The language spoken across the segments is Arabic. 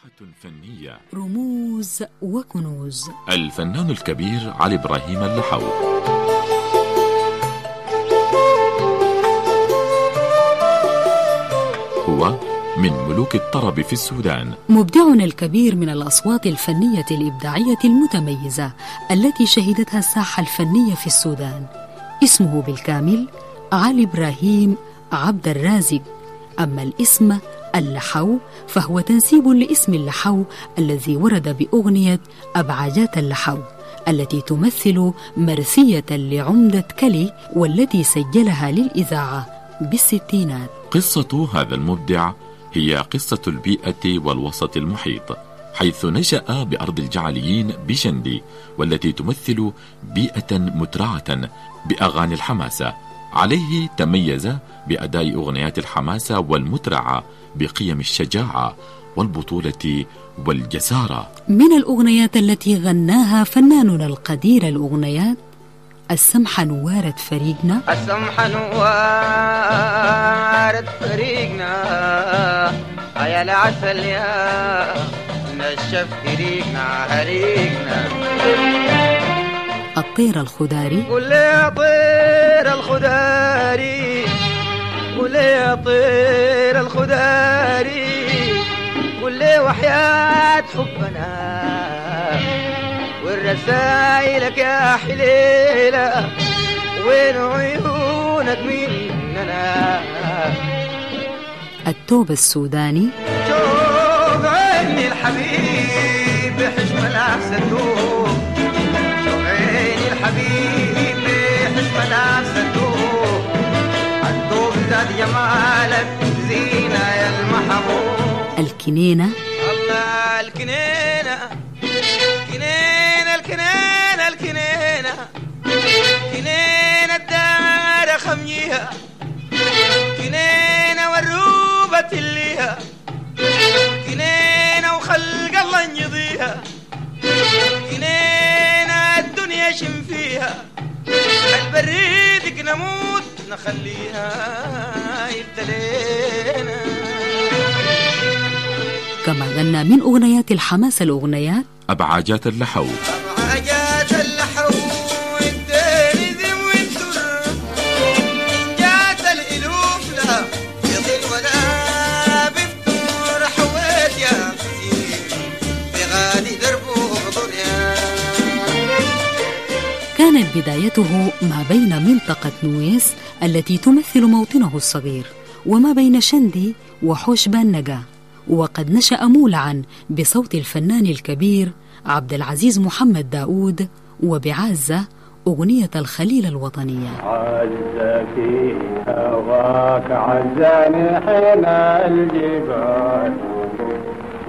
ساحة فنية. رموز وكنوز. الفنان الكبير علي إبراهيم اللحو. هو من ملوك الطرب في السودان. مبدعنا الكبير من الأصوات الفنية الإبداعية المتميزة التي شهدتها الساحة الفنية في السودان. اسمه بالكامل علي إبراهيم عبد الرازق. أما الاسم اللحو فهو تنسيب لاسم اللحو الذي ورد بأغنية أبعاجات اللحو التي تمثل مرثية لعمدة كلي والتي سجلها للإذاعة بالستينات. قصة هذا المبدع هي قصة البيئة والوسط المحيط حيث نشأ بأرض الجعليين بشندي والتي تمثل بيئة مترعة بأغاني الحماسة. عليه تميز بأداء أغنيات الحماسة والمترعة بقيم الشجاعة والبطولة والجسارة. من الأغنيات التي غناها فناننا القدير الأغنيات السمحة نوارة فريقنا. السمحة نوارة فريقنا. يا العسل يا نشف فريقنا هريقنا الطير الخضاري قول لي يا طير الخداري قول لي يا طير الخداري قول لي وحياة حبنا والرسايلك يا حليلة وين عيونك مننا؟ التوب السوداني. شوف عيني الحبيب بحجم العكس الدوب شوف عيني الحبيب بحجم زاد جمالك زينة يا المحبوب. الكنينة. الله الكنينة. كنينة الكنينة الكنينة. كنينة الدار خميها. كنينة والروبة الليها كنينة وخلق الله ينجضيها. كنينة الدنيا شم فيها. البريدك نموت نخليها يبتلينا. كما غنى من أغنيات الحماس الأغنيات أبعاجات اللحو. حاجات اللحو والدين ذم والدر. جات الألوف لا يضل ولا بالدور. حويت يا بغادي دربه ضريا كانت بدايته ما بين منطقة نويس التي تمثل موطنه الصغير وما بين شندي وحوشبان نجا وقد نشأ مولعا بصوت الفنان الكبير عبد العزيز محمد داود وبعازة أغنية الخليل الوطنية. عز في هواك عزاني حين الجبال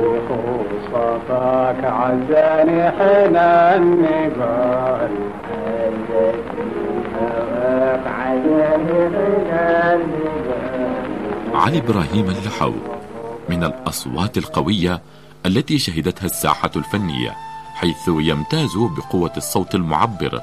وصفاك عزاني حين النبال. علي إبراهيم اللحو من الأصوات القوية التي شهدتها الساحة الفنية حيث يمتاز بقوة الصوت المعبر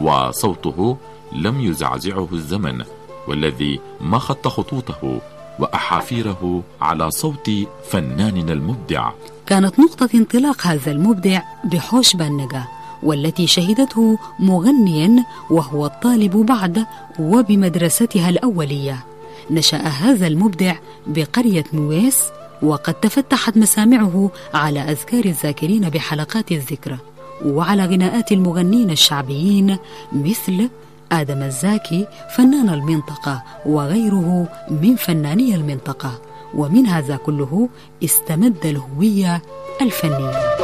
وصوته لم يزعزعه الزمن والذي ما خط خطوطه وأحافيره على صوت فناننا المبدع. كانت نقطة انطلاق هذا المبدع بحوش بنجا والتي شهدته مغنيا وهو الطالب بعد وبمدرستها الأولية. نشأ هذا المبدع بقرية نويس وقد تفتحت مسامعه على أذكار الذاكرين بحلقات الذكرى وعلى غناءات المغنين الشعبيين مثل آدم الزاكي فنان المنطقة وغيره من فناني المنطقة. ومن هذا كله استمد الهوية الفنية.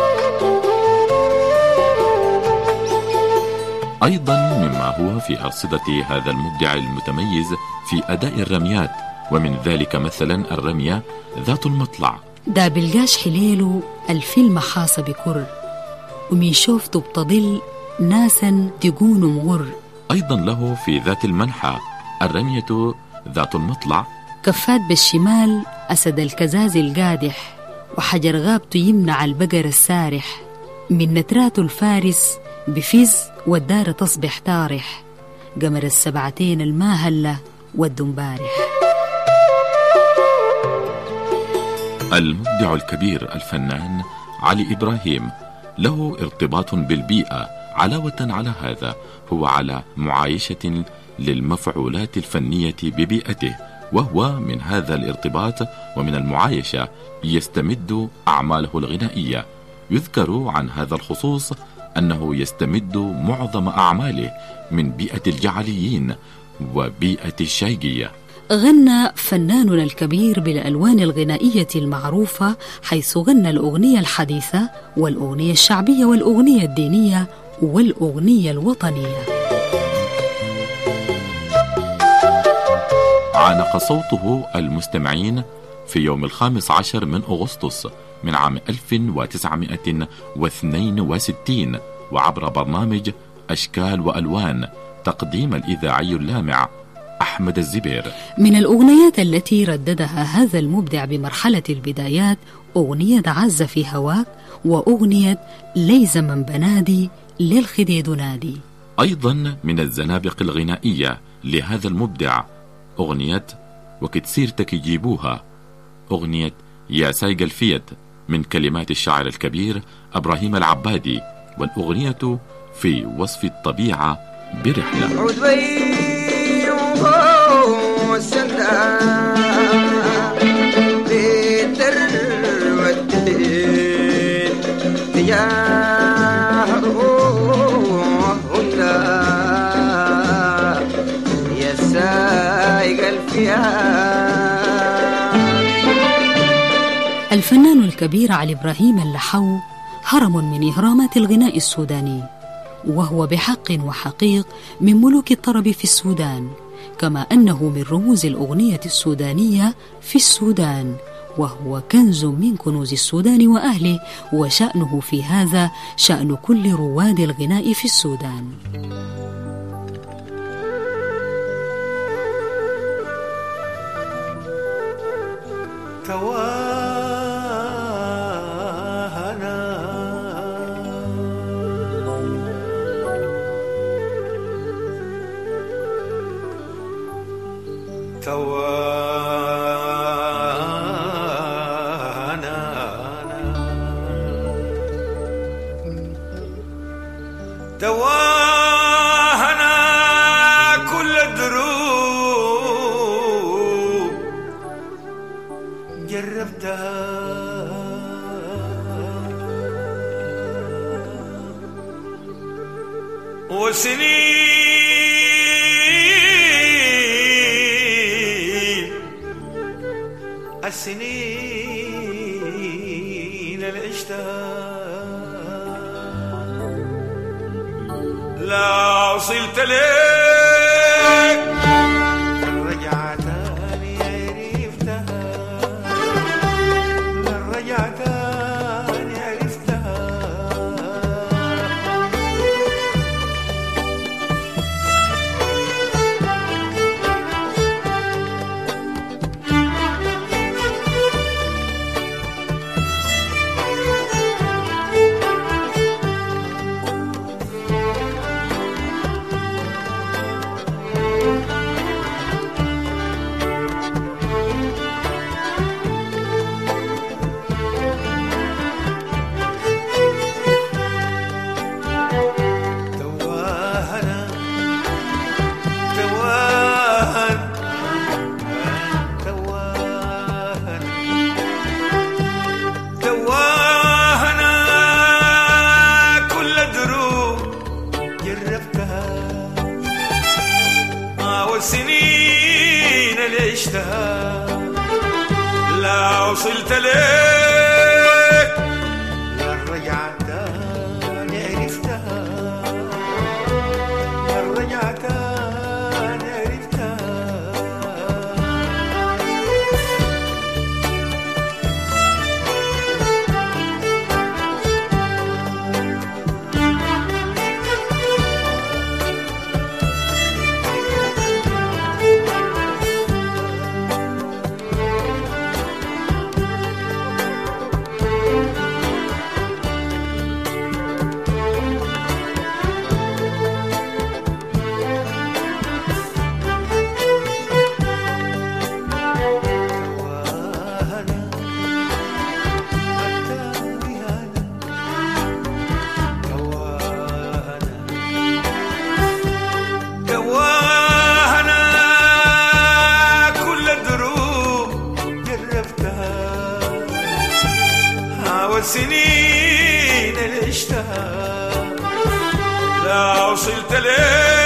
أيضا مما هو في أرصدة هذا المبدع المتميز في أداء الرميات ومن ذلك مثلا الرمية ذات المطلع. دا بلقاش حليله الفيلم حاصة بكر ومن شوفته بتضل ناسا تقون مغر. أيضا له في ذات المنحى الرمية ذات المطلع. كفات بالشمال أسد الكزاز القادح وحجر غابته يمنع البقر السارح. من نتراته الفارس بفز والدار تصبح طارح قمر السبعتين الماهلة والدنبارح المبدع الكبير الفنان علي إبراهيم له ارتباط بالبيئة علاوة على هذا هو على معايشة للمفعولات الفنية ببيئته وهو من هذا الارتباط ومن المعايشة يستمد أعماله الغنائية. يذكر عن هذا الخصوص أنه يستمد معظم أعماله من بيئة الجعليين وبيئة الشايقية غنى فناننا الكبير بالألوان الغنائية المعروفة حيث غنى الأغنية الحديثة والأغنية الشعبية والأغنية الدينية والأغنية الوطنية. عانق صوته المستمعين في يوم الخامس عشر من أغسطس من عام 1962 وعبر برنامج أشكال وألوان تقديم الإذاعي اللامع أحمد الزبير. من الأغنيات التي رددها هذا المبدع بمرحلة البدايات أغنية عز في هواك وأغنية ليس من بنادي للخديد نادي. أيضا من الزنابق الغنائية لهذا المبدع أغنية وكت سيرتك يجيبوها أغنية يا سايق الفيت. من كلمات الشاعر الكبير إبراهيم العبادي والأغنية في وصف الطبيعة برحلة. الفنان الكبير علي إبراهيم اللحو هرم من إهرامات الغناء السوداني وهو بحق وحقيق من ملوك الطرب في السودان كما أنه من رموز الأغنية السودانية في السودان وهو كنز من كنوز السودان وأهله وشأنه في هذا شأن كل رواد الغناء في السودان. تواهنا وسنين. السنين اللي عشتها. لا وصلت لك سنين الاشتهى لا وصلت ليه؟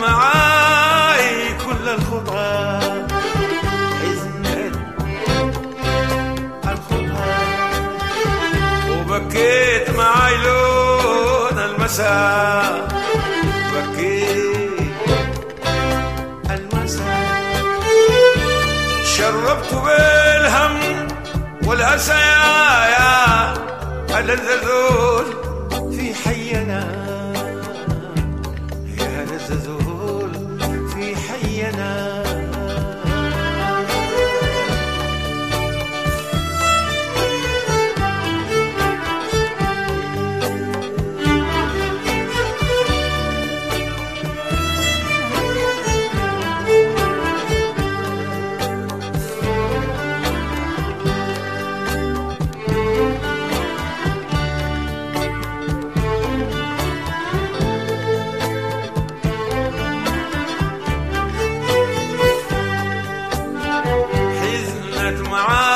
معاي كل الخطى. حزنت الخطى وبكيت معاي لون المساء. بكيت المساء. شربت بالهم والأسى يا يا انزلتوا now. وعاد